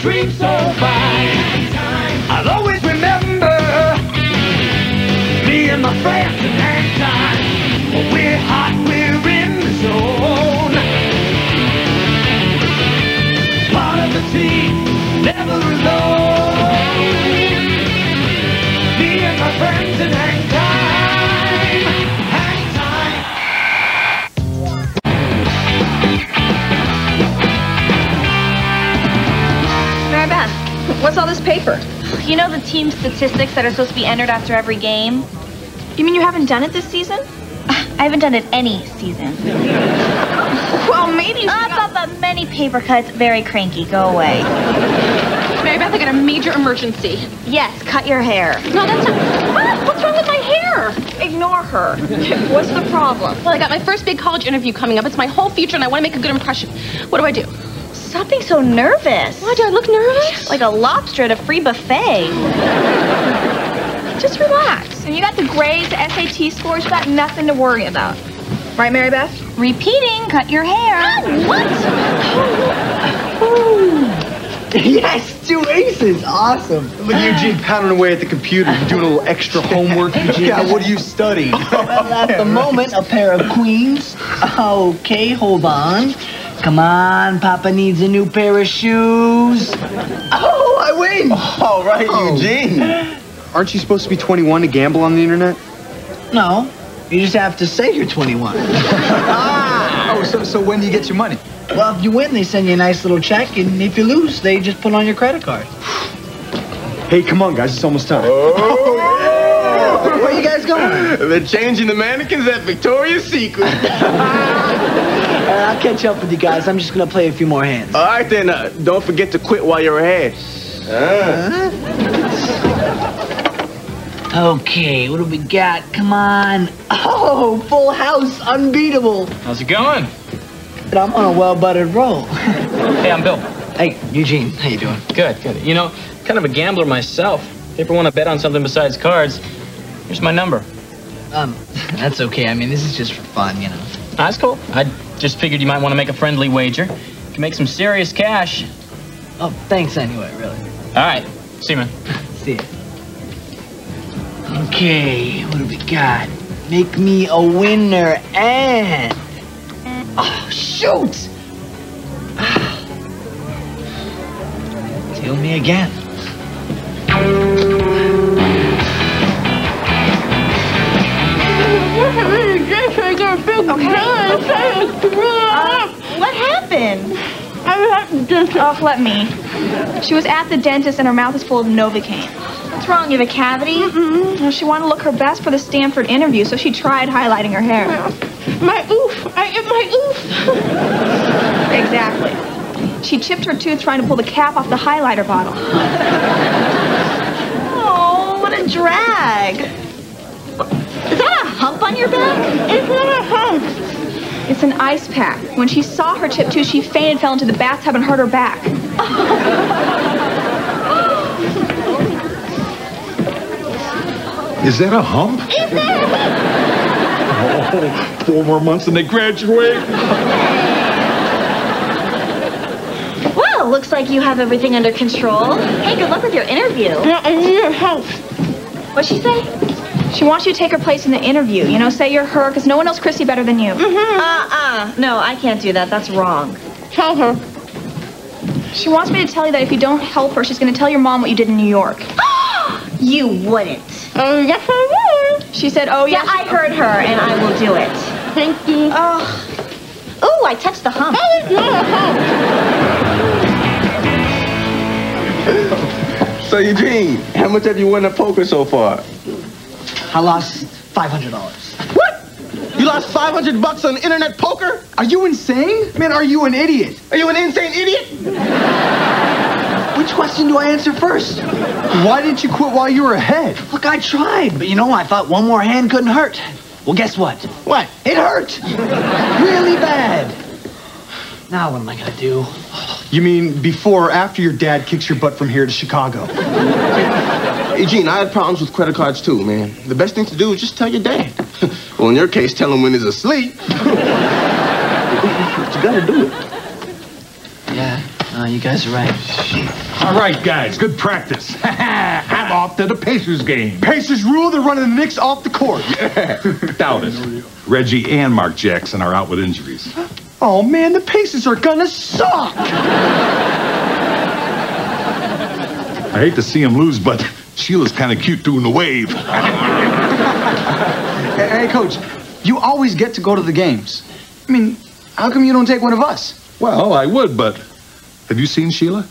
dream so fine. Paper? You know the team statistics that are supposed to be entered after every game? You mean you haven't done it this season? I haven't done it any season. Well, maybe you Uh, but, but many paper cuts, very cranky. Go away. Mary Beth, I got a major emergency. Yes, cut your hair. No, that's not. Ah, what's wrong with my hair? Ignore her. What's the problem? Well, I got my first big college interview coming up. It's my whole future, and I want to make a good impression. What do I do? Stop being so nervous. Why do I look nervous? Like a lobster at a free buffet. Just relax. And you got the grades, the SAT scores, you got nothing to worry about. Right, Mary Beth? Repeating, cut your hair. Ah, what? Yes, two aces. Awesome. Look at Eugene pounding away at the computer, doing a little extra homework. Eugene, Yeah. what do you study? Well, at the moment, a pair of queens. Okay, hold on. Come on, Papa needs a new pair of shoes. Oh, I win. Oh, all right, oh. Eugene. Aren't you supposed to be 21 to gamble on the internet? No, you just have to say you're 21. Ah. Oh, so so when do you get your money? Well, if you win, they send you a nice little check, and if you lose, they just put on your credit card. Hey, come on, guys. It's almost time. Oh. Where are you guys going? They're changing the mannequins at Victoria's Secret. Uh, I'll catch up with you guys. I'm just gonna play a few more hands. All right, then. Uh, don't forget to quit while you're ahead. Okay, what do we got? Come on. Oh, full house, unbeatable. How's it going? But I'm on a well-buttered roll. Hey, I'm Bill. Hey, Eugene, how you doing? Good, good. You know, kind of a gambler myself. If you ever want to bet on something besides cards, here's my number. Um, that's okay. I mean, this is just for fun, you know. That's cool. I just figured you might want to make a friendly wager. You can make some serious cash. Oh, thanks anyway, really. All right. See you, man. See ya. Okay, what do we got? Make me a winner and... Oh, shoot! Kill me again. What happened? I dent. Oh, let me. She was at the dentist and her mouth is full of Novocaine. What's wrong? You have a cavity? Mm Well, she wanted to look her best for the Stanford interview, so she tried highlighting her hair. My oof. I am my oof. Exactly. She chipped her tooth trying to pull the cap off the highlighter bottle. Oh, what a drag. Is that a hump on your back? It's not a hump. It's an ice pack. When she saw her chip tooth, she fainted, fell into the bathtub, and hurt her back. Is that a hump? Is that a hump? Oh, four more months and they graduate. Well, looks like you have everything under control. Hey, good luck with your interview. Yeah, I need your help. What'd she say? She wants you to take her place in the interview. You know, say you're her, because no one knows Chrissy better than you. Mm-hmm. Uh-uh. No, I can't do that. That's wrong. Tell her. She wants me to tell you that if you don't help her, she's going to tell your mom what you did in New York. You wouldn't. Oh, yes, I would. She said, oh, Yeah. I heard her, and I will do it. Thank you. Oh. Ooh, I touched the hump. So, Eugene, how much have you won at poker so far? I lost $500. What? You lost 500 bucks on internet poker? Are you insane? Man, are you an idiot? Are you an insane idiot? Which question do I answer first? Why didn't you quit while you were ahead? Look, I tried, but you know, I thought one more hand couldn't hurt. Well, guess what? What? It hurt! really bad. Now what am I gonna do? You mean before or after your dad kicks your butt from here to Chicago? Eugene, I had problems with credit cards too, man. The best thing to do is just tell your dad. well, in your case, tell him when he's asleep. but you gotta do it. Yeah, I you guys are right. All right, guys, good practice. I'm off to the Pacers game. Pacers rule, they're running the Knicks off the court. Doubt it. Reggie and Mark Jackson are out with injuries. Oh man, the Pacers are gonna suck. I hate to see him lose, but Sheila's kind of cute doing the wave. Hey, hey, coach, you always get to go to the games. I mean, how come you don't take one of us? Well, I would, but have you seen Sheila?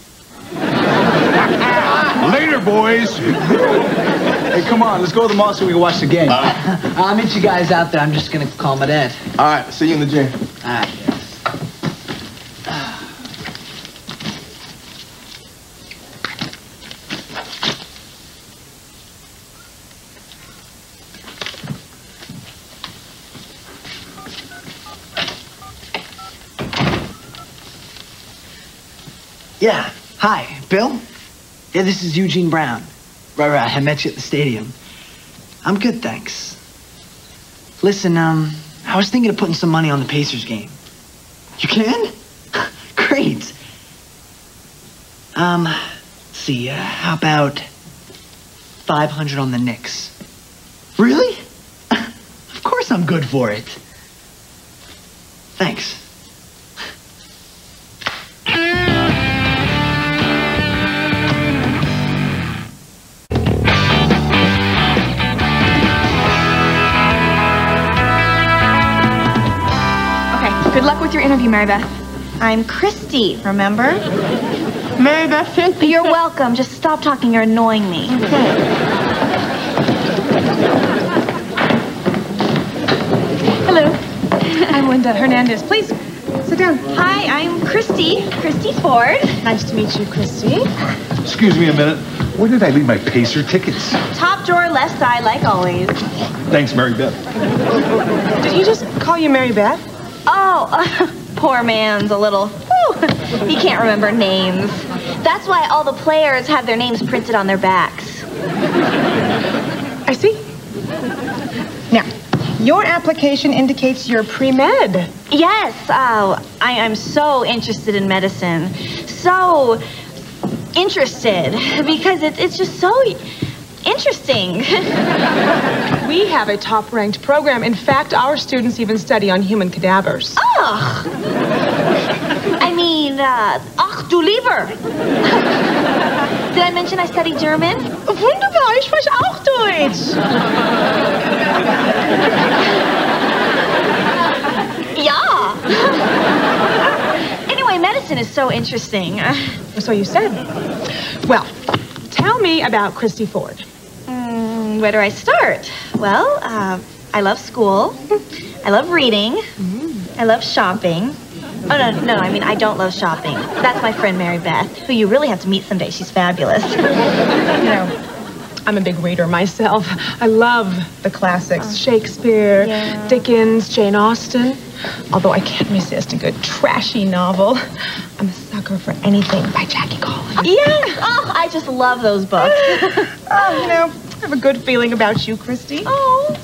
Later, boys. Hey, come on, let's go to the mall so we can watch the game. I'll meet you guys out there. I'm just gonna call my dad. All right, see you in the gym. All right. Yeah. Hi, Bill. Yeah, this is Eugene Brown. Right, right. I met you at the stadium. I'm good, thanks. Listen, um, I was thinking of putting some money on the Pacers game. You can? Great. Um, see, uh, how about 500 on the Knicks? Really? of course I'm good for it. Thanks. Luck with your interview, Mary Beth. I'm Christy, remember? Mary Beth, You're welcome. Just stop talking. You're annoying me. Hello. I'm Linda Hernandez. Please sit down. Hi, I'm Christy. Christy Ford. Nice to meet you, Christy. Excuse me a minute. Where did I leave my Pacer tickets? Top drawer, left side, like always. Thanks, Mary Beth. Did he just call you Mary Beth? Oh, poor man's a little. Whew, he can't remember names. That's why all the players have their names printed on their backs. I see. Now, your application indicates you're pre-med. Yes, oh, I, I'm so interested in medicine. So interested because it, it's just so interesting. We have a top-ranked program. In fact, our students even study on human cadavers. Ugh. I mean, uh, ach du lieber. Did I mention I study German? Wunderbar, ich spreche auch Deutsch. Yeah. anyway, medicine is so interesting. So you said. Well, tell me about Christy Ford. Where do I start? Well, uh, I love school. I love reading. I love shopping. Oh, no, no, I mean, I don't love shopping. That's my friend Mary Beth, who you really have to meet someday. She's fabulous. You know, I'm a big reader myself. I love the classics Shakespeare, Yeah. Dickens, Jane Austen. Although I can't resist a good trashy novel. I'm a sucker for anything by Jackie Collins. yes! Oh, I just love those books. Oh, you know, I have a good feeling about you, Christy. oh.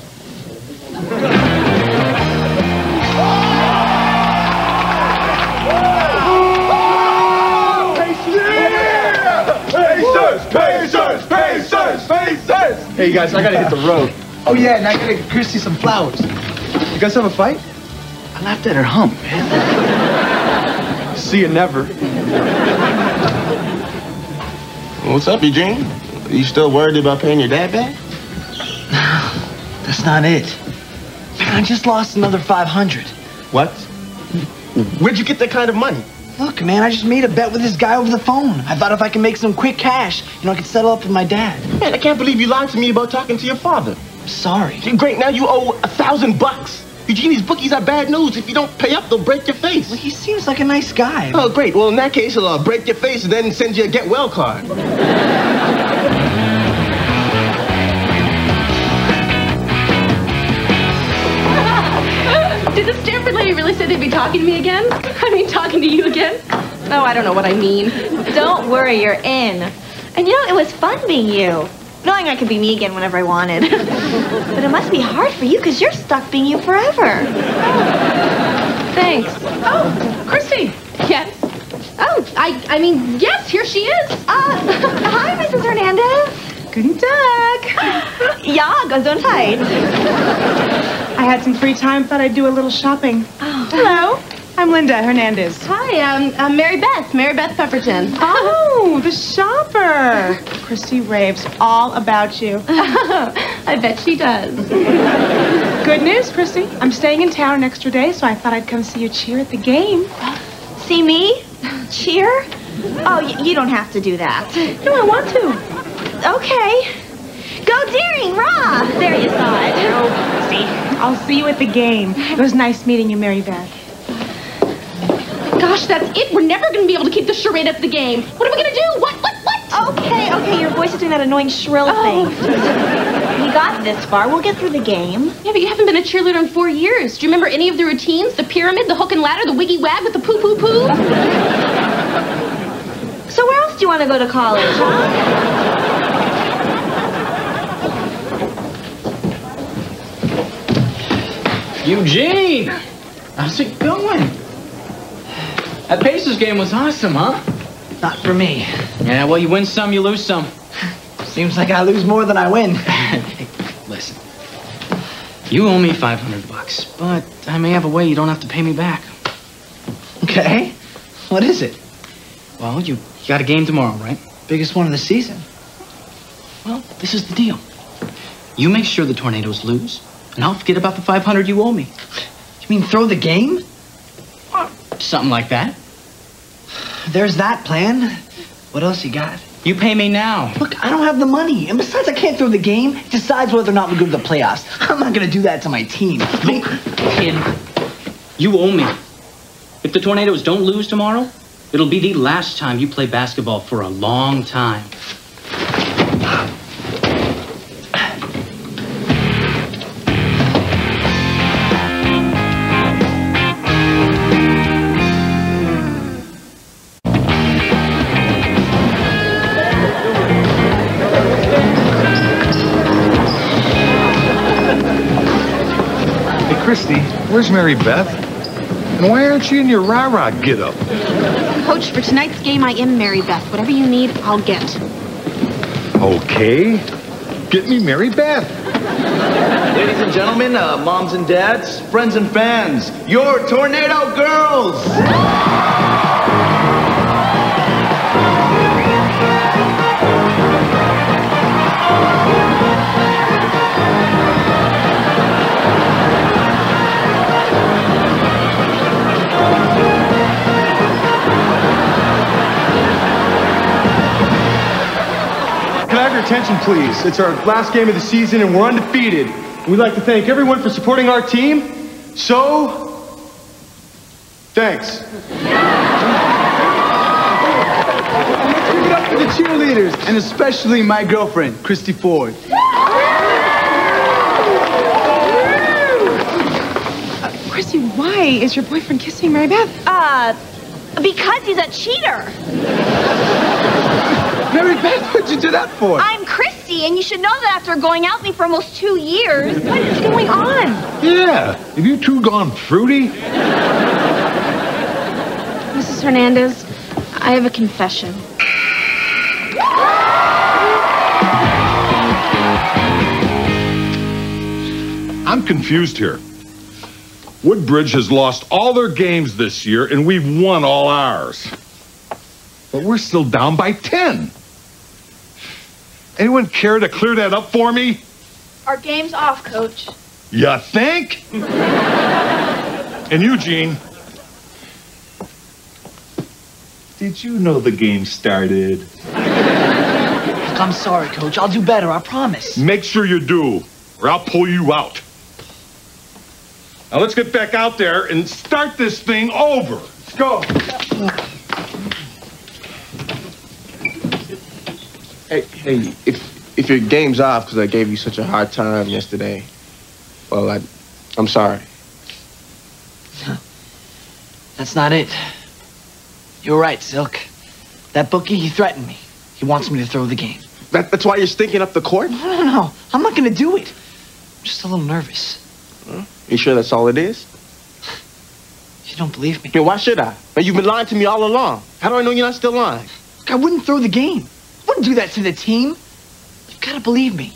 Pacers! Pacers! Pacers! Pacers! Hey, guys, I gotta hit the road. Oh, yeah, and I gotta get Christy some flowers. You guys have a fight? I laughed at her hump, man. See you never. What's up, Eugene? You still worried about paying your dad back? No, that's not it. Man, I just lost another 500. What? Where'd you get that kind of money? Look, man, I just made a bet with this guy over the phone. I thought if I could make some quick cash, you know, I could settle up with my dad. Man, I can't believe you lied to me about talking to your father. I'm sorry. Great, now you owe a thousand bucks. Eugene, these bookies are bad news. If you don't pay up, they'll break your face. Well, he seems like a nice guy. Oh, great. Well, in that case, he'll uh, break your face and then send you a get well card. really say they'd be talking to me again? I mean, talking to you again? Oh, I don't know what I mean. Don't worry, you're in. And you know, it was fun being you. Knowing I could be me again whenever I wanted. but it must be hard for you because you're stuck being you forever. Thanks. Oh, Christy. Yes. Oh, I I mean, yes, here she is. Uh, hi, Mrs. Hernandez. Guten Tag. Ja, Gesundheit. I had some free time, thought I'd do a little shopping. Hello, I'm Linda Hernandez. Hi, um, I'm Mary Beth, Mary Beth Pepperton. Oh, the shopper. Christy raves all about you. I bet she does. Good news, Christy. I'm staying in town an extra day, so I thought I'd come see you cheer at the game. See me? Cheer? Oh, you don't have to do that. No, I want to. Okay. Go Deering, rah! There you saw it. Oh, see, I'll see you at the game. It was nice meeting you, Mary Beth. Gosh, that's it. We're never going to be able to keep the charade at the game. What are we going to do? What, what, what? Okay, okay, your voice is doing that annoying shrill Oh. thing. We got this far. We'll get through the game. Yeah, but you haven't been a cheerleader in four years. Do you remember any of the routines? The pyramid, the hook and ladder, the wiggy wag with the poo poo poo? So where else do you want to go to college, huh? Eugene! How's it going? That Pacers game was awesome, huh? Not for me. Yeah, well, you win some, you lose some. Seems like I lose more than I win. hey, listen. You owe me 500 bucks, but I may have a way you don't have to pay me back. Okay. What is it? Well, you, you got a game tomorrow, right? Biggest one of the season. Well, this is the deal. You make sure the Tornadoes lose, and I'll forget about the 500 you owe me. You mean throw the game? Something like that. There's that plan. What else you got? You pay me now. Look, I don't have the money. And besides, I can't throw the game. It decides whether or not we go to the playoffs. I'm not going to do that to my team. Look, kid, you owe me. If the Tornadoes don't lose tomorrow, it'll be the last time you play basketball for a long time. Where's Mary Beth? And why aren't you in your rah-rah get-up? Coach, for tonight's game, I am Mary Beth. Whatever you need, I'll get. Okay. Get me Mary Beth. Ladies and gentlemen, uh, moms and dads, friends and fans, your Tornado Girls! Your attention, please? It's our last game of the season, and we're undefeated. We'd like to thank everyone for supporting our team. So, thanks. Let's give it up for the cheerleaders, and especially my girlfriend, Christy Ford. Christy, why is your boyfriend kissing Mary Beth? Uh, because he's a cheater. Mary Beth, what'd you do that for? I'm Christy, and you should know that after going out with me for almost two years. What is going on? Yeah. Have you two gone fruity? Mrs. Hernandez, I have a confession. I'm confused here. Woodbridge has lost all their games this year, and we've won all ours. But we're still down by 10. Anyone care to clear that up for me? Our game's off, Coach. You think? and Eugene, did you know the game started? Look, I'm sorry, Coach. I'll do better, I promise. Make sure you do, or I'll pull you out. Now let's get back out there and start this thing over. Let's go. Hey, hey, if if your game's off because I gave you such a hard time yesterday, well, I, I'm sorry. That's not it. You're right, Silk. That bookie, he threatened me. He wants me to throw the game. That, that's why you're stinking up the court? No, no, no. I'm not going to do it. I'm just a little nervous. Huh? You sure that's all it is? You don't believe me? Yeah, why should I? You've been lying to me all along. How do I know you're not still lying? Look, I wouldn't throw the game. Wouldn't do that to the team. You've got to believe me.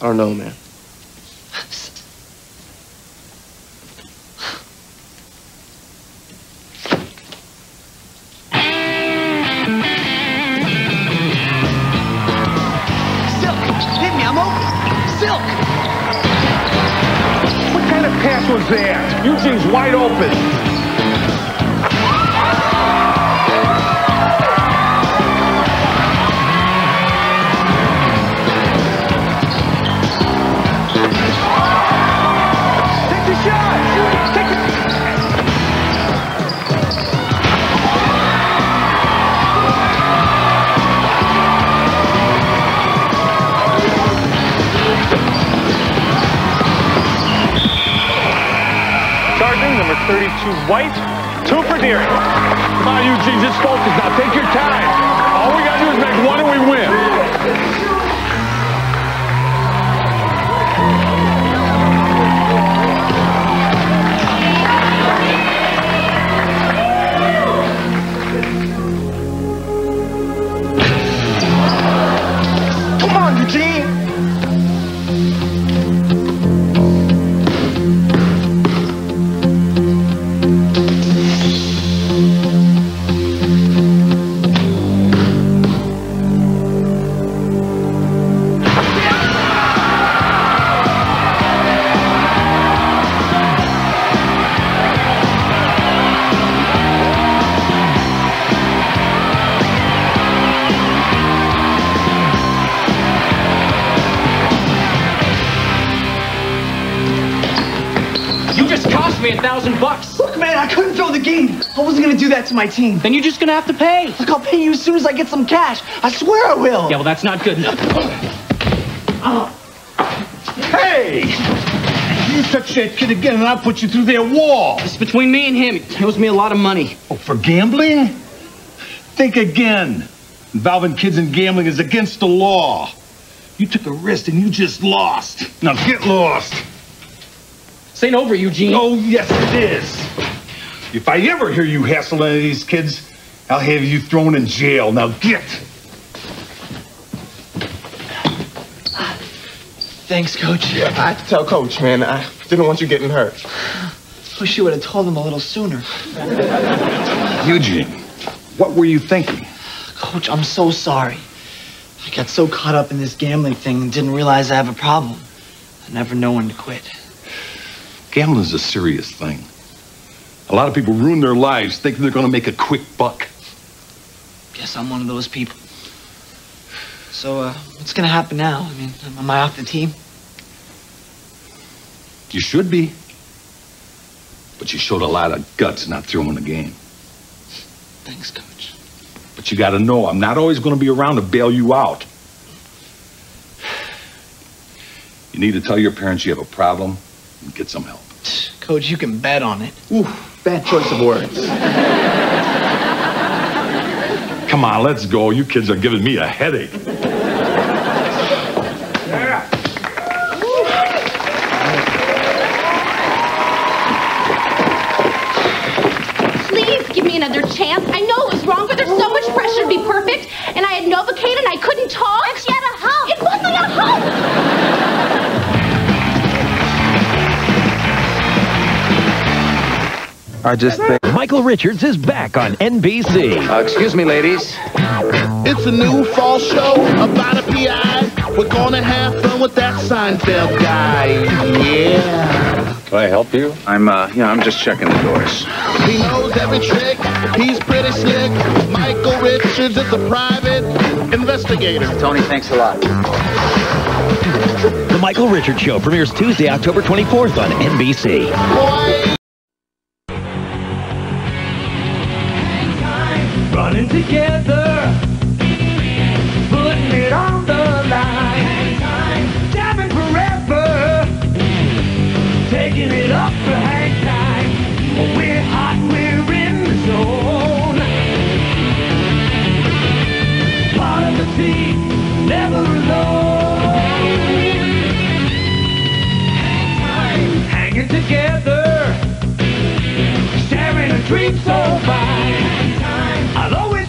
I don't know, man. Eugene, just focus now. Take your time. All we gotta do is make one and we win. To my team. Then you're just gonna have to pay. Look, I'll pay you as soon as I get some cash. I swear I will. Yeah, well, that's not good enough. Oh. Hey! You touch that kid again and I'll put you through their wall. It's between me and him. He owes me a lot of money. Oh, for gambling? Think again. Involving kids in gambling is against the law. You took a risk and you just lost. Now get lost. This ain't over, Eugene. Oh, yes, it is. If I ever hear you hassle any of these kids, I'll have you thrown in jail. Now get. Thanks, Coach. I had to tell Coach, man. I didn't want you getting hurt. Wish you would have told him a little sooner. Eugene, what were you thinking? Coach, I'm so sorry. I got so caught up in this gambling thing and didn't realize I have a problem. I never know when to quit. Gambling's a serious thing. A lot of people ruin their lives thinking they're going to make a quick buck. Guess I'm one of those people. So, uh, what's gonna happen now? I mean, am I off the team? You should be. But you showed a lot of guts not throwing the game. Thanks, Coach. But you got to know, I'm not always going to be around to bail you out. You need to tell your parents you have a problem and get some help. Coach, you can bet on it. Ooh, bad choice of words. Come on, let's go. You kids are giving me a headache. I just think. Michael Richards is back on NBC. Uh, excuse me, ladies. It's a new fall show about a PI. We're gonna have fun with that Seinfeld guy. Yeah. Can I help you? I'm, uh, yeah, I'm just checking the doors. He knows every trick. He's pretty slick. Michael Richards is a private investigator. Tony, thanks a lot. The Michael Richards Show premieres Tuesday, October 24th on NBC. Boy. Together, putting it on the line. Forever, taking it up for hang time. We're hot, we're in the zone. Part of the team, never alone. Hanging together, all ¡Halloween!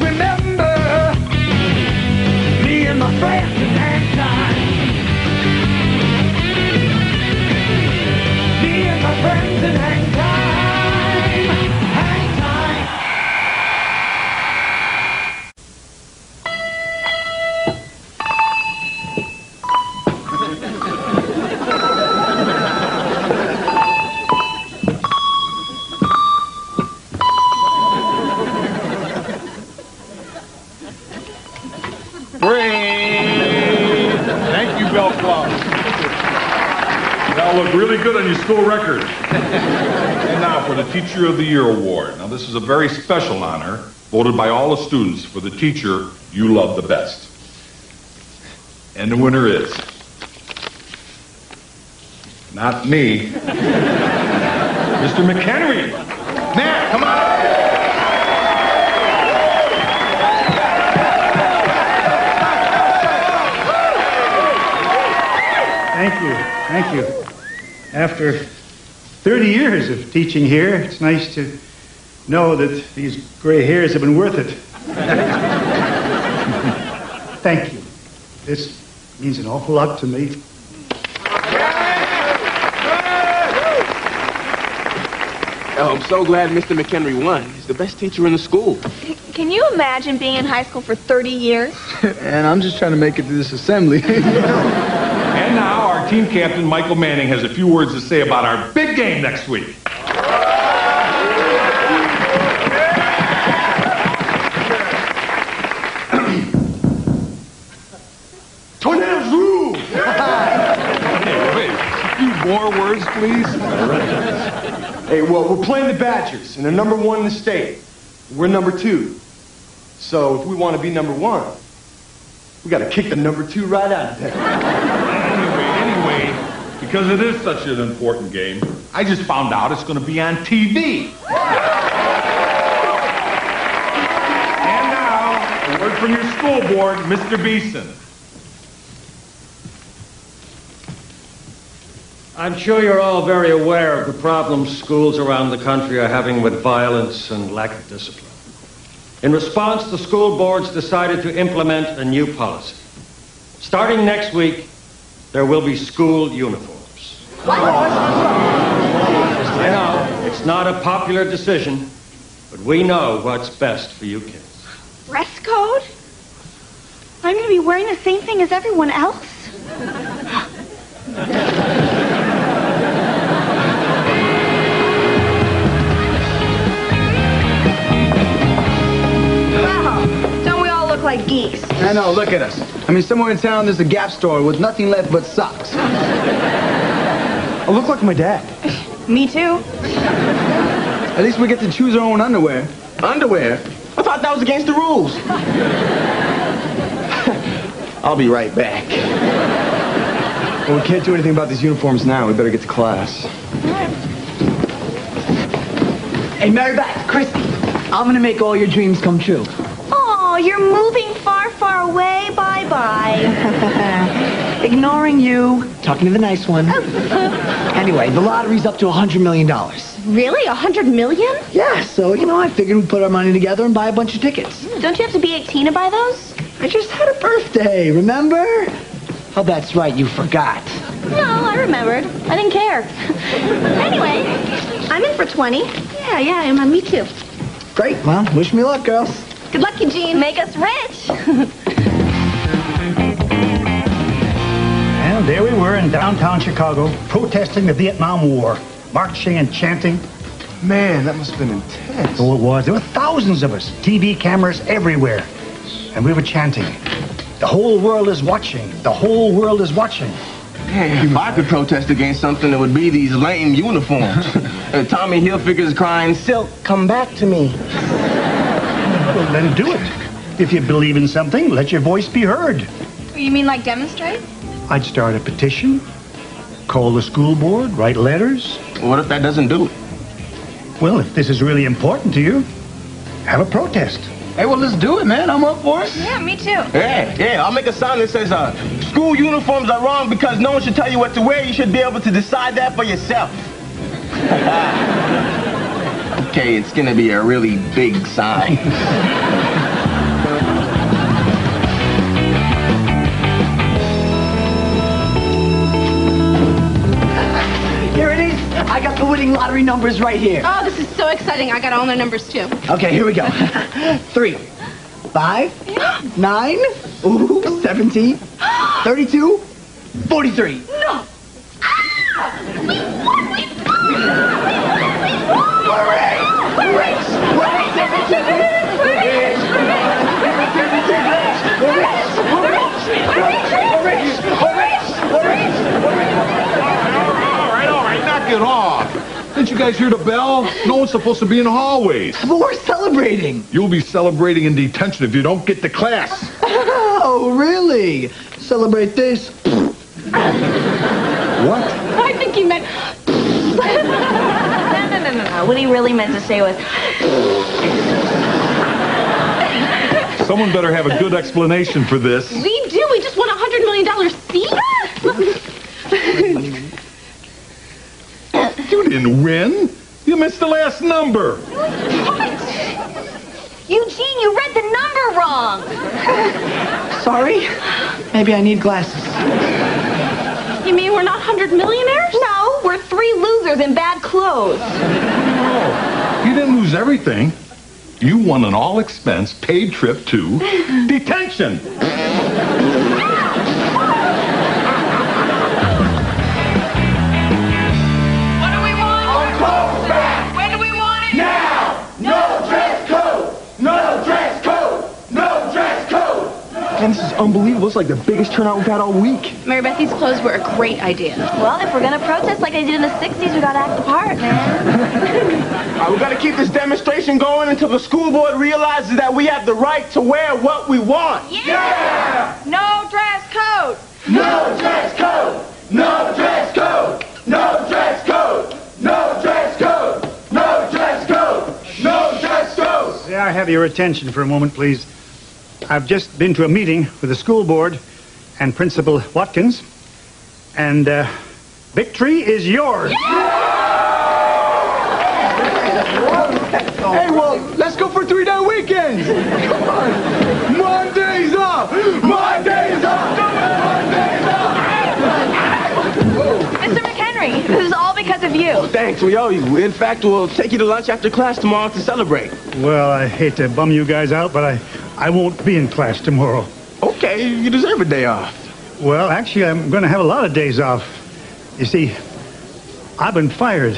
School record. and now for the Teacher of the Year award. Now, this is a very special honor voted by all the students for the teacher you love the best. And the winner is. Not me. Mr. McHenry. Matt, come on. Thank you. Thank you. After 30 years of teaching here, it's nice to know that these gray hairs have been worth it. Thank you. This means an awful lot to me. Oh, I'm so glad Mr. McHenry won. He's the best teacher in the school. Can you imagine being in high school for 30 years? and I'm just trying to make it to this assembly. And now our team captain, Michael Manning, has a few words to say about our big game next week. Tornadoes rule. Hey. A few more words, please. Hey, well, we're playing the Badgers, and they're number one in the state. We're number two. So if we want to be number one, we got to kick the number two right out of there. Because it is such an important game, I just found out it's going to be on TV. And now, a word from your school board, Mr. Beeson. I'm sure you're all very aware of the problems schools around the country are having with violence and lack of discipline. In response, the school boards decided to implement a new policy. Starting next week, there will be school uniforms. I know, it's not a popular decision, but we know what's best for you kids. Dress code? I'm going to be wearing the same thing as everyone else? like geese? I know, look at us. I mean, somewhere in town there's a Gap store with nothing left but socks. I look like my dad. Me too. At least we get to choose our own underwear. Underwear? I thought that was against the rules. I'll be right back. Well, we can't do anything about these uniforms now. We better get to class. Hey, Mary Beth, Christy, I'm gonna make all your dreams come true. Oh, you're moving far, far away. Bye bye. Ignoring you. Talking to the nice one. Oh. anyway, the lottery's up to a $100 million. really? A hundred million? Yeah, so, you know, I figured we'd put our money together and buy a bunch of tickets. Don't you have to be 18 to buy those? I just had a birthday, remember? Oh, that's right, you forgot. No, I remembered. I didn't care. anyway, I'm in for 20. Yeah, yeah, I'm on me too. Great, well, wish me luck, girls. Good luck, Eugene. Make us rich. And there we were in downtown Chicago, protesting the Vietnam War, marching and chanting. Man, that must have been intense. Oh, it was. There were thousands of us, TV cameras everywhere. And we were chanting, The whole world is watching. The whole world is watching. Hey, if I could protest against something, it would be these lame uniforms. Uh, Tommy Hilfiger's crying, Silk, come back to me. Well, then do it. If you believe in something, let your voice be heard. You mean like demonstrate? I'd start a petition, call the school board, write letters. What if that doesn't do it? Well, if this is really important to you, have a protest. Hey, well, let's do it, man. I'm up for it. Yeah, me too. Yeah, yeah, I'll make a sign that says, uh, school uniforms are wrong because no one should tell you what to wear. You should be able to decide that for yourself. okay, it's gonna be a really big sign. Here it is. I got the winning lottery numbers right here. Oh, this is so exciting. I got all the numbers too. Okay, here we go. Three, five, nine, ooh, 17, 32, 43. No. Ah! You guys hear the bell? No one's supposed to be in the hallways. But we're celebrating. You'll be celebrating in detention if you don't get to class. Oh, really? Celebrate this. What? I think he meant. No, What he really meant to say was, Someone better have a good explanation for this. We do. We just won a hundred million dollar seat. You didn't win. You missed the last number. Eugene, you read the number wrong. Sorry? Maybe I need glasses. You mean we're not hundred millionaires? No, we're three losers in bad clothes. No, you didn't lose everything. You won an all-expense paid trip to detention. Unbelievable. It's like the biggest turnout we've had all week. Mary Beth, these clothes were a great idea. Well, if we're gonna protest like they did in the 60s, we gotta act the part, man. All right, uh, we gotta keep this demonstration going until the school board realizes that we have the right to wear what we want. Yeah! No dress code! No dress code! No dress code! No dress code! No dress code! No dress code! No dress code! May I have your attention for a moment, please? I've just been to a meeting with the school board and Principal Watkins, and uh, victory is yours. Hey, well, let's go for three-day weekends. Come on. Mondays off. Mondays off. Mondays off. Mr. McHenry, of you. Thanks, we owe you. In fact, we'll take you to lunch after class tomorrow to celebrate. Well, I hate to bum you guys out, but I, I won't be in class tomorrow. Okay, you deserve a day off. Well, actually, I'm going to have a lot of days off. You see, I've been fired.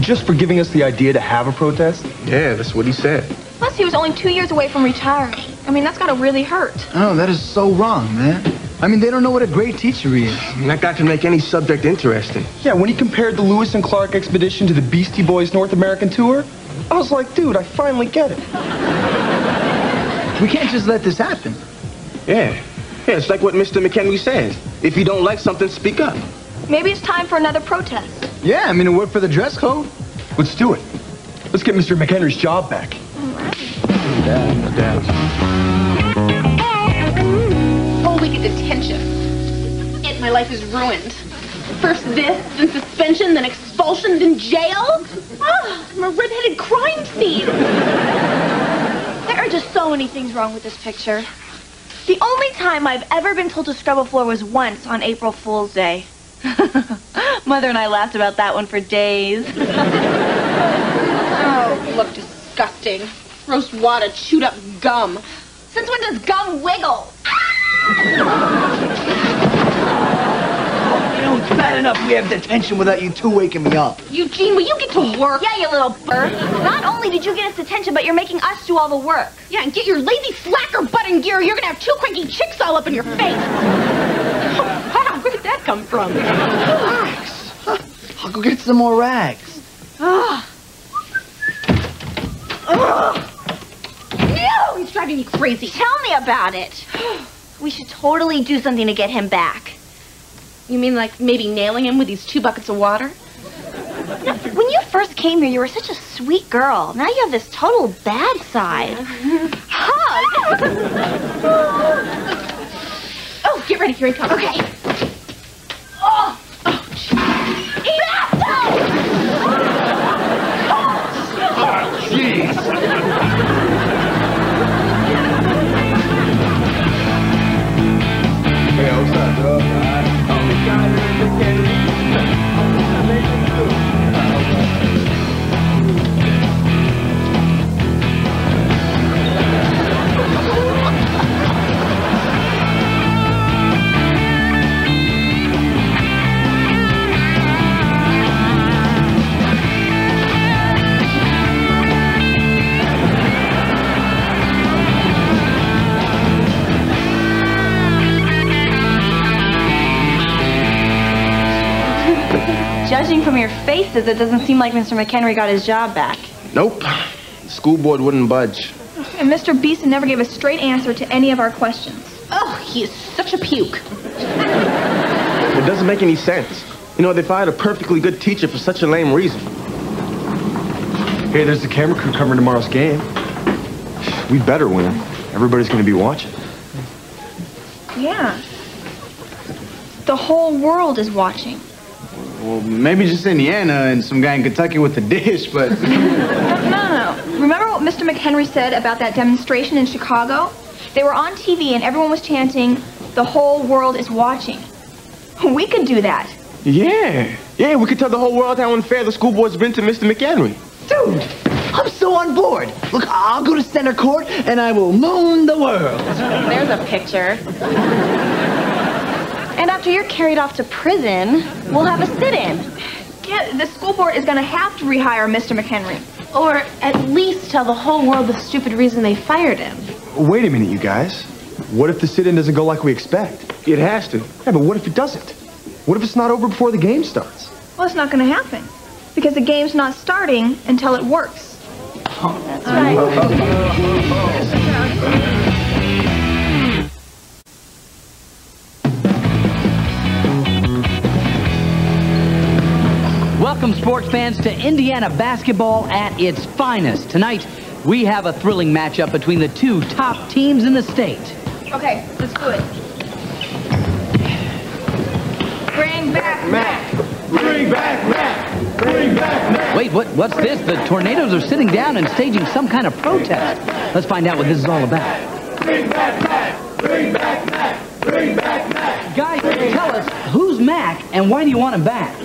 Just for giving us the idea to have a protest? Yeah, that's what he said. Plus, he was only two years away from retiring. I mean, that's gotta really hurt. Oh, that is so wrong, man. I mean, they don't know what a great teacher he is. I that guy can make any subject interesting. Yeah, when he compared the Lewis and Clark expedition to the Beastie Boys North American tour, I was like, dude, I finally get it. We can't just let this happen. Yeah. Yeah, it's like what Mr. McHenry says. If you don't like something, speak up. Maybe it's time for another protest. Yeah, I mean, it worked for the dress code. Let's do it. Let's get Mr. McHenry's job back. Whole week of detention. And my life is ruined. First this, then suspension, then expulsion, then jail. Ah, I'm a redheaded crime scene. There are just so many things wrong with this picture. The only time I've ever been told to scrub a floor was once on April Fool's Day. Mother and I laughed about that one for days. Oh, you look disgusting. Roast wada, chewed up gum. Since when does gum wiggle? You know, it's bad enough we have detention without you two waking me up. Eugene, will you get to work? Yeah, you little burr. Not only did you get us detention, but you're making us do all the work. Yeah, and get your lazy slacker butt in gear. You're gonna have two cranky chicks all up in your face. Oh, wow, where did that come from? Relax. I'll go get some more rags. Ah. Ugh. No, he's driving me crazy. Tell me about it. We should totally do something to get him back. You mean like maybe nailing him with these two buckets of water? When you first came here, you were such a sweet girl. Now you have this total bad side. Hug! Oh, get ready, here he comes. Okay. Your faces, it doesn't seem like Mr. McHenry got his job back. Nope. The school board wouldn't budge. And Mr. Beeson never gave a straight answer to any of our questions. Oh, he is such a puke. It doesn't make any sense. You know, they fired a perfectly good teacher for such a lame reason. Hey, there's the camera crew covering tomorrow's game. We better win. Everybody's going to be watching. Yeah. The whole world is watching. Well, maybe just Indiana and some guy in Kentucky with the dish, but. No, no, no. Remember what Mr. McHenry said about that demonstration in Chicago? They were on TV and everyone was chanting, the whole world is watching. We could do that. Yeah. Yeah, we could tell the whole world how unfair the school board's been to Mr. McHenry. Dude, I'm so on board. Look, I'll go to center court and I will moon the world. There's a picture. And after you're carried off to prison, we'll have a sit-in. Yeah, the school board is going to have to rehire Mr. McHenry. Or at least tell the whole world the stupid reason they fired him. Wait a minute, you guys. What if the sit-in doesn't go like we expect? It has to. Yeah, but what if it doesn't? What if it's not over before the game starts? Well, it's not going to happen. Because the game's not starting until it works. That's right. Oh, oh, oh, Welcome, sports fans, to Indiana basketball at its finest. Tonight, we have a thrilling matchup between the two top teams in the state. Okay, let's do it. Bring back Mac. Bring back Mac. Bring back Mac. Wait, what, what's this? The tornadoes are sitting down and staging some kind of protest. Let's find out what this is all about. Bring back Mac. Bring back Mac. Bring back Mac. Guys, tell us, who's Mac and why do you want him back?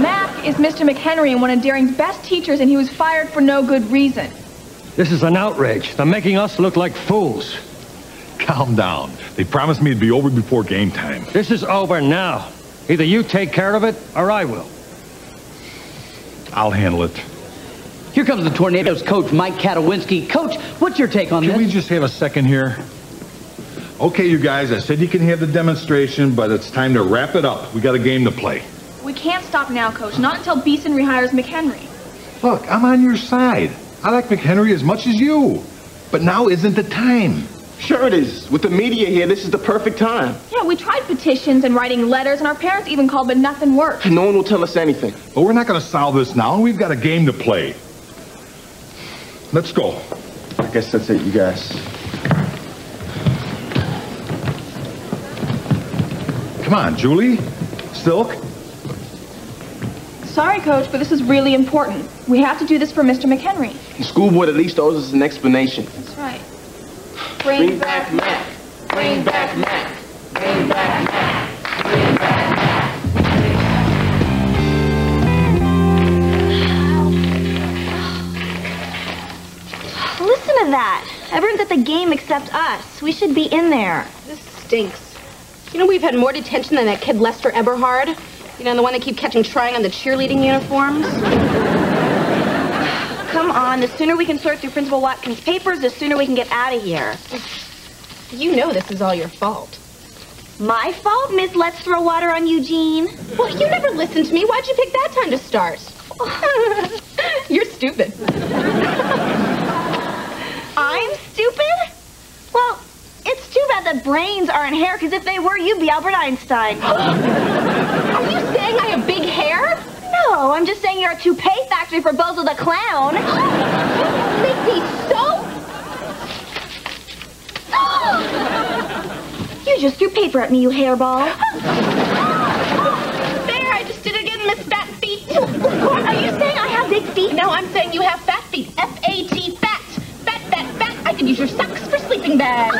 Mac is Mr. McHenry and one of Deering's best teachers, and he was fired for no good reason. This is an outrage. They're making us look like fools. Calm down. They promised me it'd be over before game time. This is over now. Either you take care of it, or I will. I'll handle it. Here comes the Tornadoes coach, Mike Katowinski. Coach, what's your take on Can this? Can we just have a second here? Okay, you guys, I said you can have the demonstration, but it's time to wrap it up. We got a game to play. We can't stop now, Coach. Not until Beeson rehires McHenry. Look, I'm on your side. I like McHenry as much as you. But now isn't the time. Sure it is. With the media here, this is the perfect time. Yeah, we tried petitions and writing letters, and our parents even called, but nothing worked. No one will tell us anything. But we're not going to solve this now, we've got a game to play. Let's go. I guess that's it, you guys. Come on, Julie. Silk. Sorry, Coach, but this is really important. We have to do this for Mr. McHenry. The school board at least owes us an explanation. That's right. Bring back Mac. Bring back Mac. Bring back Mac. Bring back Mac. Listen to that. Everyone's at the game except us. We should be in there. This stinks. You know we've had more detention than that kid Lester Eberhard? You know, the one they keep catching trying on the cheerleading uniforms? Come on, the sooner we can sort through Principal Watkins' papers, the sooner we can get out of here. You know this is all your fault. My fault, Miss Let's Throw Water on Eugene. Well, you never listened to me. Why'd you pick that time to start? You're stupid. I'm stupid? Well, too bad that brains aren't hair, because if they were, you'd be Albert Einstein. Are you saying I have big hair? No, I'm just saying you're a toupee factory for Bozo the Clown. Make me so You just threw paper at me, you hairball. There, I just did it again, Miss Fat Feet. Are you saying I have big feet? No, I'm saying you have fat feet. Fat, fat. I could use your socks for sleeping bags.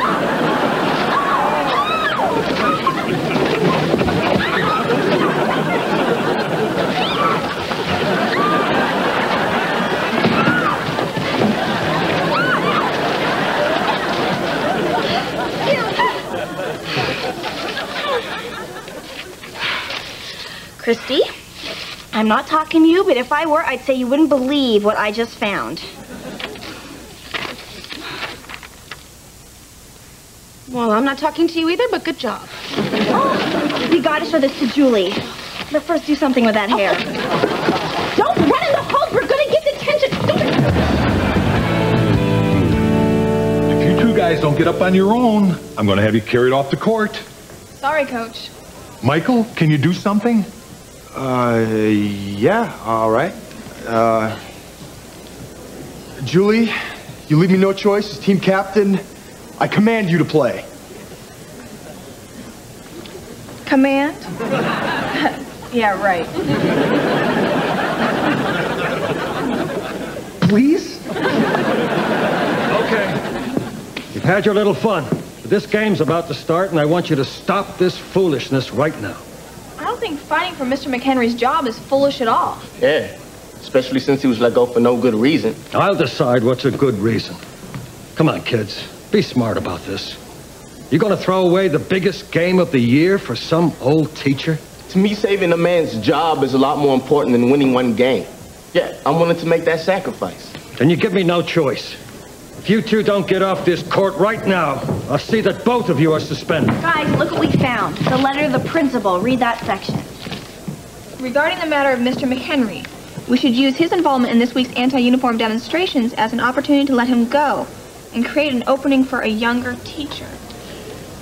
Christy, I'm not talking to you, but if I were, I'd say you wouldn't believe what I just found. Well, I'm not talking to you either, but good job. We gotta show this to Julie. But first, do something with that hair. Don't run in the hall. We're gonna get detention. If you two guys don't get up on your own, I'm going to have you carried off the court. Sorry, Coach. Michael, can you do something? Uh, yeah, all right. Uh, Julie, you leave me no choice as team captain. I command you to play. Command? yeah, right. Please? Okay. You've had your little fun. But This game's about to start, and I want you to stop this foolishness right now. I don't think fighting for Mr. McHenry's job is foolish at all. Yeah, especially since he was let go for no good reason. I'll decide what's a good reason. Come on, kids. Be smart about this. You're gonna throw away the biggest game of the year for some old teacher? To me, saving a man's job is a lot more important than winning one game. Yeah, I'm willing to make that sacrifice. Then you give me no choice. If you two don't get off this court right now, I'll see that both of you are suspended. Guys, look what we found. The letter of the principal. Read that section. Regarding the matter of Mr. McHenry, we should use his involvement in this week's anti-uniform demonstrations as an opportunity to let him go and create an opening for a younger teacher.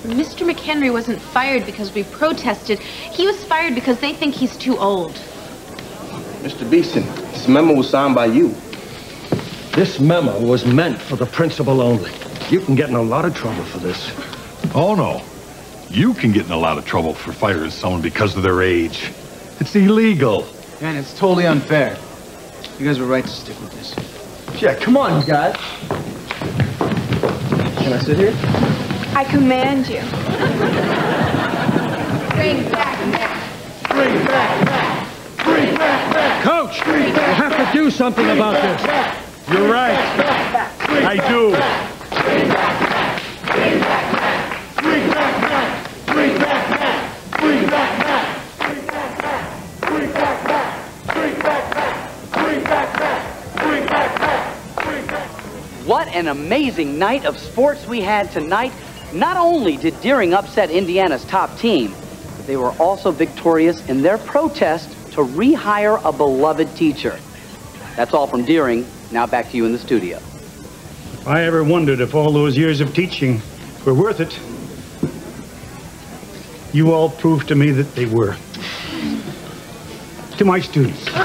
Mr. McHenry wasn't fired because we protested. He was fired because they think he's too old. Mr. Beeson, this memo was signed by you. This memo was meant for the principal only. You can get in a lot of trouble for this. Oh, no. You can get in a lot of trouble for firing someone because of their age. It's illegal. And it's totally unfair. You guys were right to stick with this. Yeah, come on, you guys. Can I sit here? I command you. Bring back Matt. Bring back Matt. Bring back Matt. Coach, you have to do something about this. You're right. I do. Bring back Matt. Bring back Matt. Bring back Matt. Bring back Matt. Bring back Matt. Bring back Matt. Bring back Matt. Bring back Matt. Bring back Matt. Bring back Matt. Bring back What an amazing night of sports we had tonight. Not only did Deering upset Indiana's top team, but they were also victorious in their protest to rehire a beloved teacher. That's all from Deering. Now back to you in the studio. I ever wondered if all those years of teaching were worth it, you all proved to me that they were. To my students.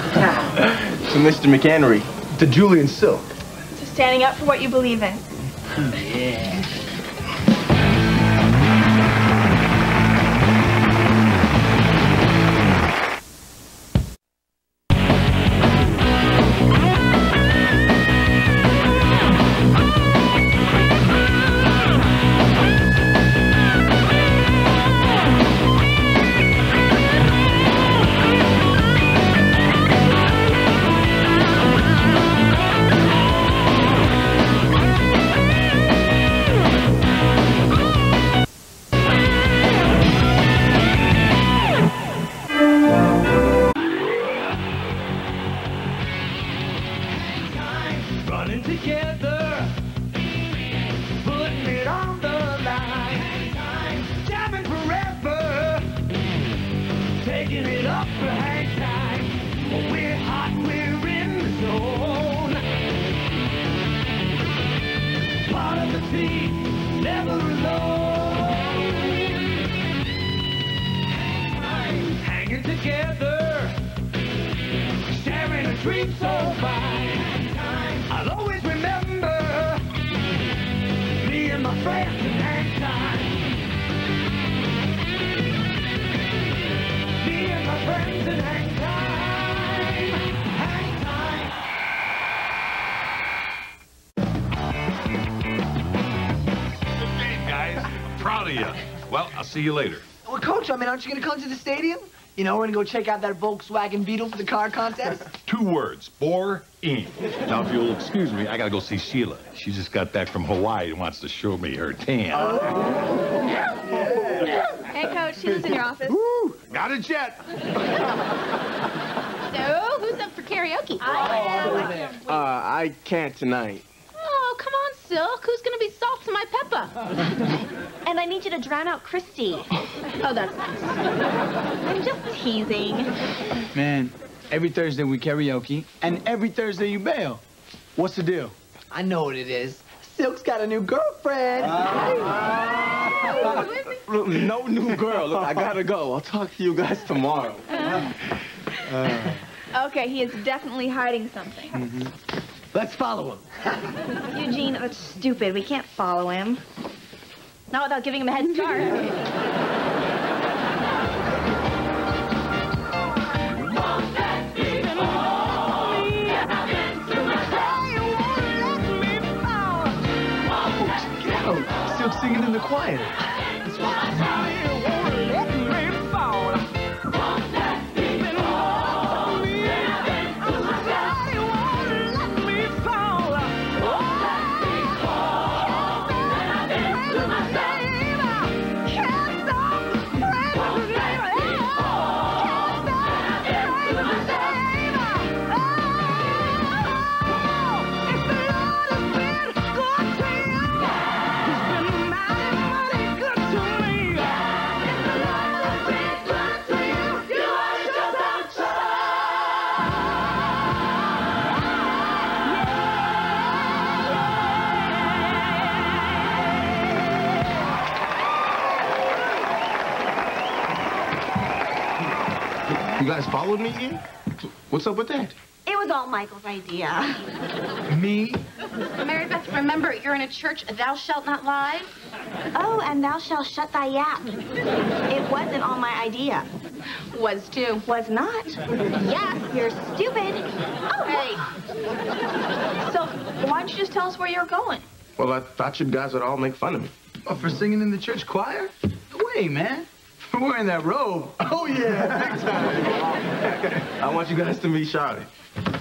To Mr. McHenry. To Julian Silk. Standing up for what you believe in. Running see you later. Well, Coach, I mean, aren't you going to come to the stadium? You know, we're going to go check out that Volkswagen Beetle for the car contest. Two words. Bore-in. Now, if you'll excuse me, I gotta go see Sheila. She just got back from Hawaii and wants to show me her tan. Hey, Coach, Sheila's in your office. Got a jet. So, who's up for karaoke? I Uh, I can't tonight. Come on, Silk. Who's gonna be salt to my pepper? And I need you to drown out Christy. Oh, that's nice. I'm just teasing. Man, every Thursday we karaoke, and every Thursday you bail. What's the deal? I know what it is. Silk's got a new girlfriend. Uh, look, no new girl. Look, I gotta go. I'll talk to you guys tomorrow. Uh. Okay, he is definitely hiding something. Mm-hmm. Let's follow him. Eugene, that's stupid. We can't follow him. Not without giving him a head start. Oh, Silk singing in the choir. You guys me in? What's up with that? It was all Michael's idea. Me? Mary Beth, remember, you're in a church. Thou shalt not lie. Oh, and thou shalt shut thy yap. It wasn't all my idea. Was too. Was not. Yes, you're stupid. Oh, hey. So, why don't you just tell us where you're going? Well, I thought you guys would all make fun of me. Oh, for singing in the church choir? No way, man. For wearing that robe. Oh, yeah, big time. I want you guys to meet Charlotte.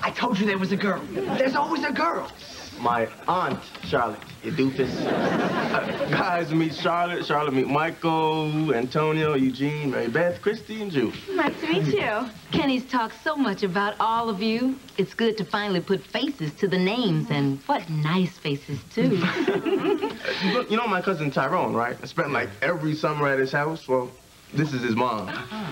I told you there was a girl. There's always a girl. My aunt, Charlotte, you doofus. Uh, guys, meet Charlotte. Charlotte, meet Michael, Antonio, Eugene, Mary Beth, Christy, and Jude. Nice to meet you. Kenny's talked so much about all of you. It's good to finally put faces to the names, and what nice faces, too. You know my cousin Tyrone, right? I spent like every summer at his house. Well, this is his mom.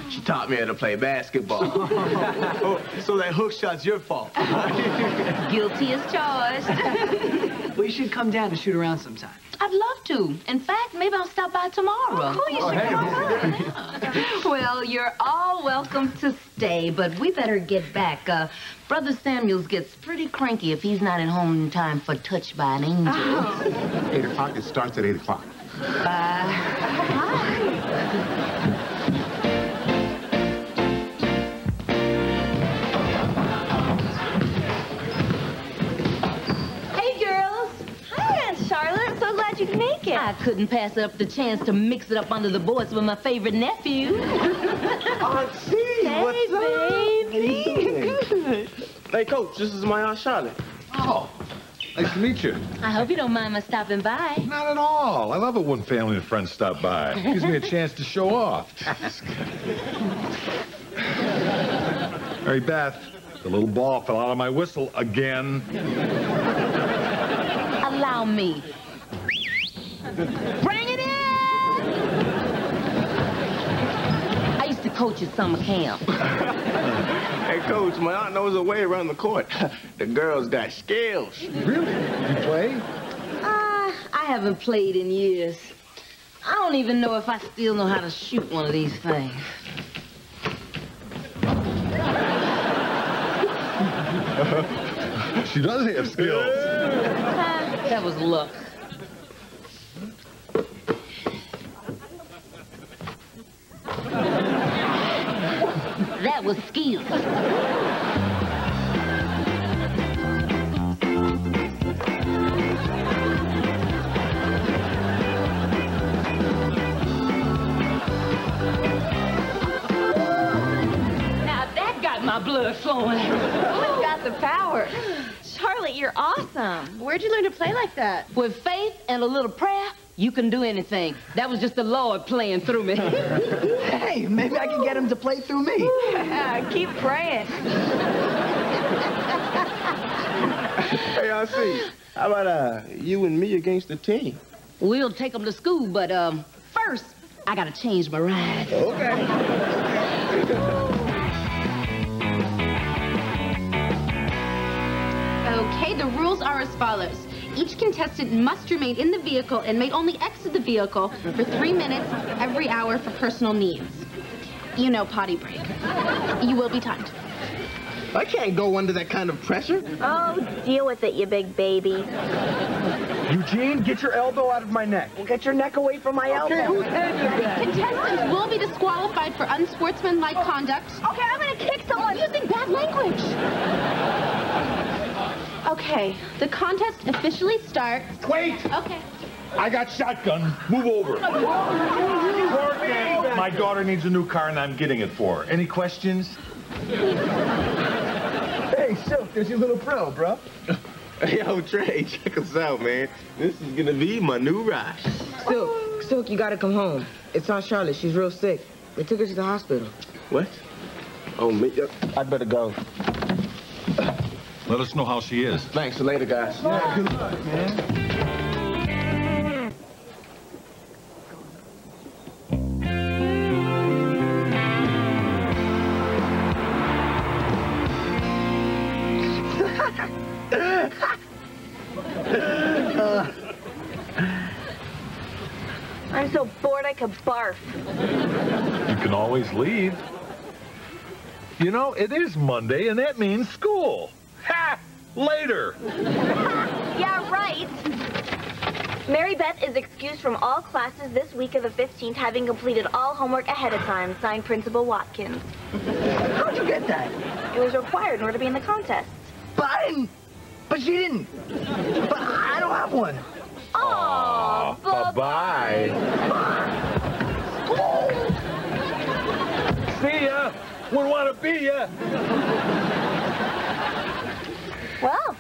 She taught me how to play basketball. oh, so that hook shot's your fault. Guilty as charged. well, you should come down and shoot around sometime. I'd love to. In fact, maybe I'll stop by tomorrow. cool, you should come well, you're all welcome to stay, but we better get back. Uh, Brother Samuels gets pretty cranky if he's not at home in time for Touched by an Angel. Eight o'clock. It starts at eight o'clock. Hey, you could make it. I couldn't pass up the chance to mix it up under the boards with my favorite nephew. Aunt C, hey, what's up? baby. Hey, Coach, this is my aunt Charlotte. Oh, nice to meet you. I hope you don't mind my stopping by. Not at all. I love it when family and friends stop by. It Gives me a chance to show off. Mary Beth, the little ball fell out of my whistle again. Allow me. Bring it in! I used to coach at summer camp. Hey, Coach, my aunt knows her way around the court. The girls got skills. Really? You play? Ah, I haven't played in years. I don't even know if I still know how to shoot one of these things. she does have skills. That was luck. That was skill. Now that got my blood flowing. Who's got the power? Charlotte, you're awesome. Where'd you learn to play like that? With faith and a little prayer, you can do anything. That was just the Lord playing through me. hey, maybe I can get him to play through me. Keep praying. Hey, I see. How about uh, you and me against the team? We'll take them to school, but um, first, I gotta change my ride. Okay. Okay, the rules are as follows. Each contestant must remain in the vehicle and may only exit the vehicle for three minutes every hour for personal needs. You know, potty break. You will be timed. I can't go under that kind of pressure. Oh, deal with it, you big baby. Eugene, get your elbow out of my neck. Well, get your neck away from my elbow. Okay, who's that? Contestants will be disqualified for unsportsmanlike conduct. Okay, I'm gonna kick someone. Using bad language. Okay, the contest officially starts. Wait! Okay. I got shotgun. Move over. My daughter needs a new car and I'm getting it for her. Any questions? Hey, Silk, there's your little pro, bro. Yo, Trey, check us out, man. This is gonna be my new ride. Silk, Silk, you gotta come home. It's Aunt Charlotte. She's real sick. They took her to the hospital. What? Oh, me? uh, I better go. Let us know how she is. Thanks. Later, guys. Yeah, good luck, man. I'm so bored I could barf. You can always leave. You know, it is Monday and that means school. Ha! Later. Yeah, right. Mary Beth is excused from all classes this week of the 15th, having completed all homework ahead of time. Signed, Principal Watkins. How'd you get that? It was required in order to be in the contest. But I didn't. But she didn't. But I don't have one. Oh, Bye-bye. See ya. Wouldn't want to be ya. Well,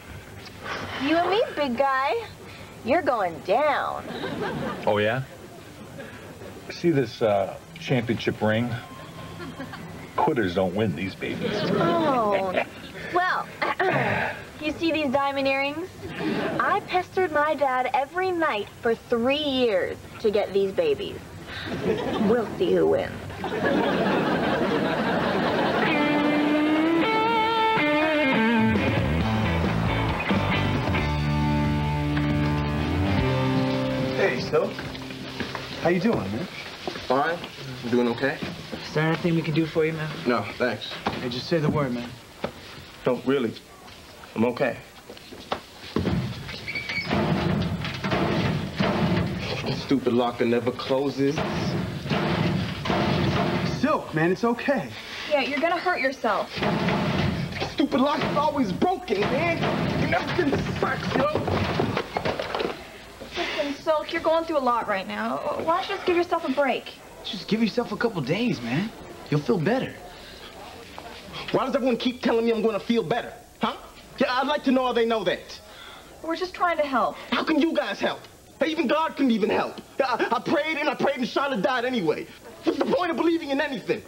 you and me, big guy, you're going down. Oh, yeah? See this uh, championship ring? Quitters don't win these babies. Oh, well, you see these diamond earrings? I pestered my dad every night for three years to get these babies. We'll see who wins. Hey, Silk. How you doing, man? Fine. You doing okay? Is there anything we can do for you, man? No, thanks. Hey, just say the word, man. No, really. I'm okay. Stupid locker never closes. Silk, man, it's okay. Yeah, you're gonna hurt yourself. Stupid locker's always broken, man. You never Nothing sucks, yo. Listen, Silk, you're going through a lot right now. Why don't you just give yourself a break? Just give yourself a couple days, man. You'll feel better. Why does everyone keep telling me I'm going to feel better? Huh? Yeah, I'd like to know how they know that. We're just trying to help. How can you guys help? Hey, even God couldn't even help. I, I prayed and I prayed and Charlotte died anyway. What's the point of believing in anything?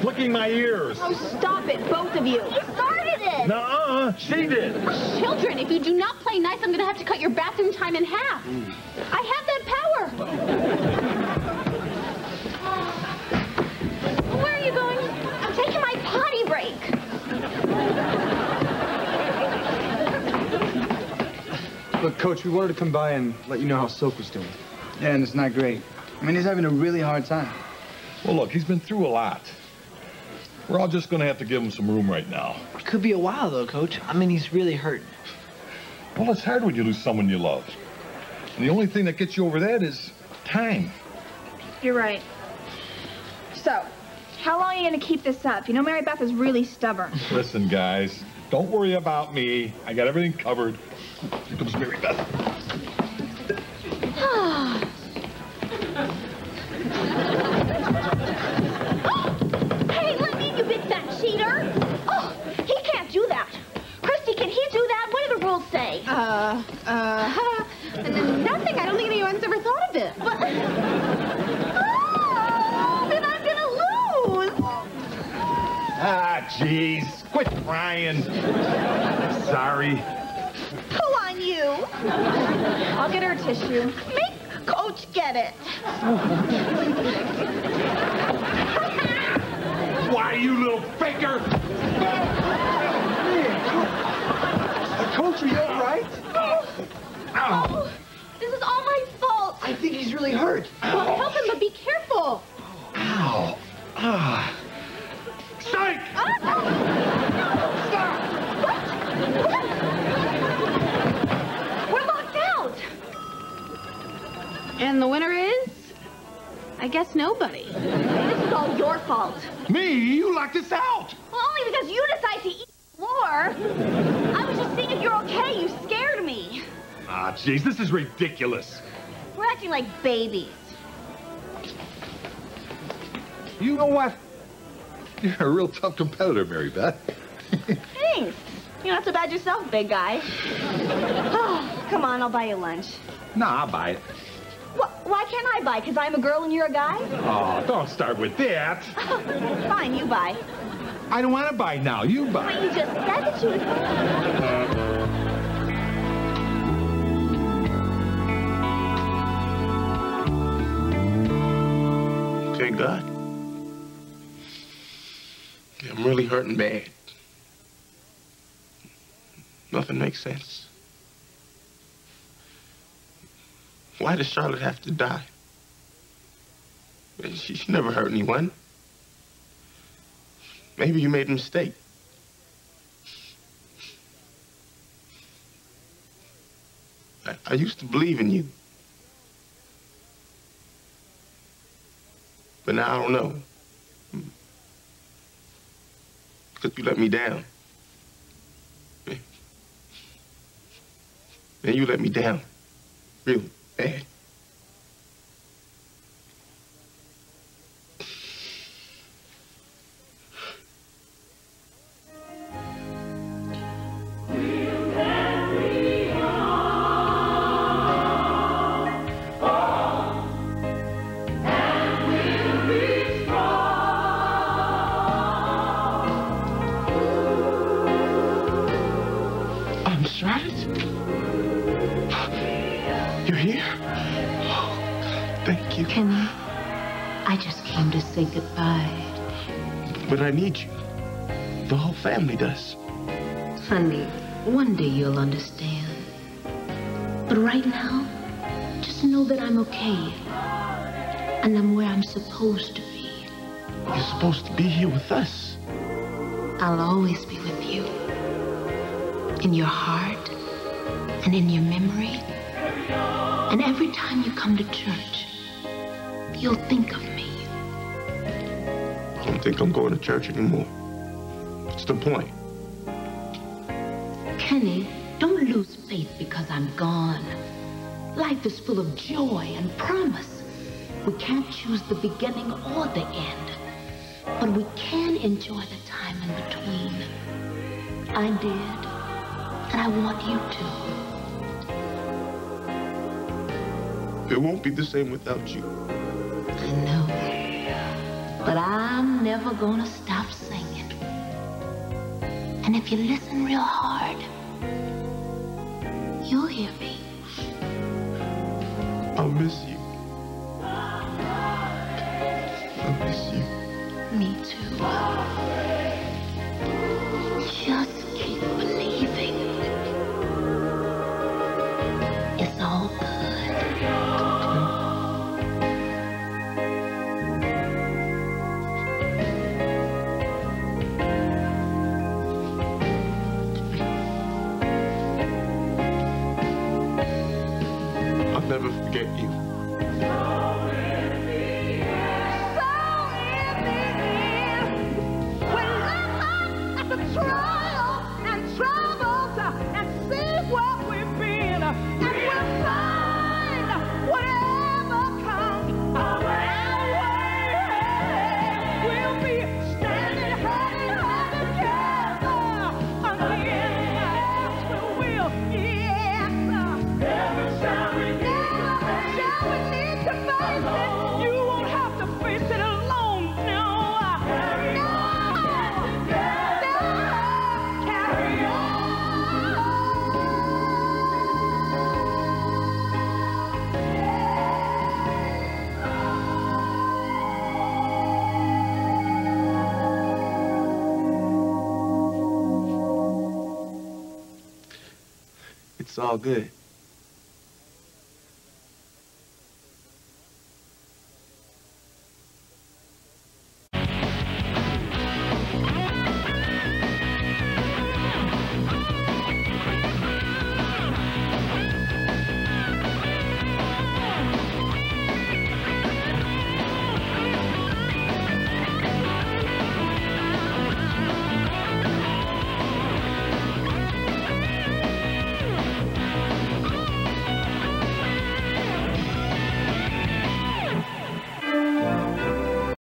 Flicking my ears. Oh, stop it, both of you. He started it. Nuh-uh, she did. Children, if you do not play nice, I'm gonna have to cut your bathroom time in half. I have that power. Where are you going? I'm taking my potty break. Look, Coach, we wanted to come by and let you know how Silk was doing. Yeah, and it's not great. I mean, he's having a really hard time. Well, look, he's been through a lot. We're all just going to have to give him some room right now. It could be a while, though, Coach. I mean, he's really hurt. Well, it's hard when you lose someone you love. And the only thing that gets you over that is time. You're right. So, how long are you gonna keep this up? You know Mary Beth is really stubborn. Listen, guys, don't worry about me. I got everything covered. Here comes Mary Beth. say? Uh, uh, And nothing. I don't think anyone's ever thought of it. But, oh, then I'm gonna lose. Ah, jeez. Quit crying. Sorry. Who on you? I'll get her a tissue. Make Coach get it. Why, you little faker? Coach, are you all right? Oh, this is all my fault. I think he's really hurt. Well, help him, but be careful. Ow. Ah. Psych! We're locked out. And the winner is? I guess nobody. This is all your fault. Me? You locked us out. Well, only because you decided to eat the floor. I was seeing if you're okay. You scared me. Ah, jeez, this is ridiculous. We're acting like babies. You know what? You're a real tough competitor, Mary Beth. Thanks. You're not so bad yourself, big guy. Oh, come on, I'll buy you lunch. Nah, I'll buy it. Wh- why can't I buy? Because I'm a girl and you're a guy? Oh, don't start with that. Fine, you buy. I don't want to buy now. You buy. But you just said that you would. Thank God. Yeah, I'm really hurting bad. Nothing makes sense. Why does Charlotte have to die? She, she never hurt anyone. Maybe you made a mistake. I, I used to believe in you. But now I don't know. Hmm. Because you let me down. Man, you let me down. Real bad. But I need you. The whole family does. Honey, one day you'll understand. But right now, just know that I'm okay. And I'm where I'm supposed to be. You're supposed to be here with us. I'll always be with you. In your heart and in your memory. And every time you come to church, you'll think of me. I don't think I'm going to church anymore. What's the point? Kenny, don't lose faith because I'm gone. Life is full of joy and promise. We can't choose the beginning or the end, but we can enjoy the time in between. I did, and I want you to. It won't be the same without you. I but I'm never gonna stop singing. And if you listen real hard, you'll hear me. I'll miss you. All good.